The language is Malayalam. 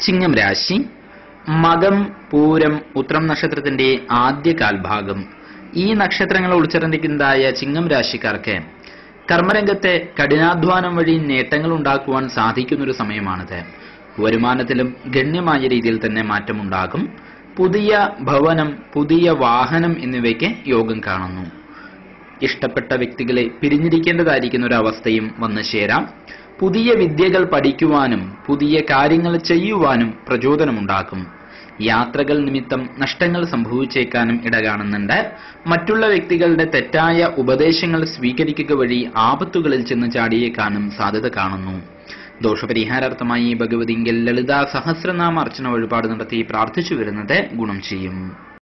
ചിങ്ങം രാശി മകം പൂരം ഉത്രം നക്ഷത്രത്തിന്റെ ആദ്യ കാൽഭാഗം. ഈ നക്ഷത്രങ്ങൾ ഉൾച്ചേർന്നിരിക്കുന്നതായ ചിങ്ങം രാശിക്കാർക്ക് കർമ്മരംഗത്തെ കഠിനാധ്വാനം വഴി നേട്ടങ്ങൾ ഉണ്ടാക്കുവാൻ സാധിക്കുന്ന ഒരു സമയമാണിത്. വരുമാനത്തിലും ഗണ്യമായ രീതിയിൽ തന്നെ മാറ്റമുണ്ടാകും. പുതിയ ഭവനം പുതിയ വാഹനം എന്നിവയ്ക്ക് യോഗം കാണുന്നു. ഇഷ്ടപ്പെട്ട വ്യക്തികളെ പിരിഞ്ഞിരിക്കേണ്ടതായിരിക്കുന്ന ഒരു അവസ്ഥയും വന്നു ചേരാം. പുതിയ വിദ്യകൾ പഠിക്കുവാനും പുതിയ കാര്യങ്ങൾ ചെയ്യുവാനും പ്രചോദനമുണ്ടാക്കും. യാത്രകൾ നിമിത്തം നഷ്ടങ്ങൾ സംഭവിച്ചേക്കാനും ഇട കാണുന്നുണ്ട് മറ്റുള്ള വ്യക്തികളുടെ തെറ്റായ ഉപദേശങ്ങൾ സ്വീകരിക്കുക വഴി ആപത്തുകളിൽ ചെന്ന് ചാടിയേക്കാനും സാധ്യത കാണുന്നു. ദോഷപരിഹാരാർത്ഥമായി ഭഗവതിങ്കിൽ ലളിതാ സഹസ്രനാമ അർച്ചന വഴിപാട് നടത്തി പ്രാർത്ഥിച്ചു വരുന്നത് ഗുണം ചെയ്യും.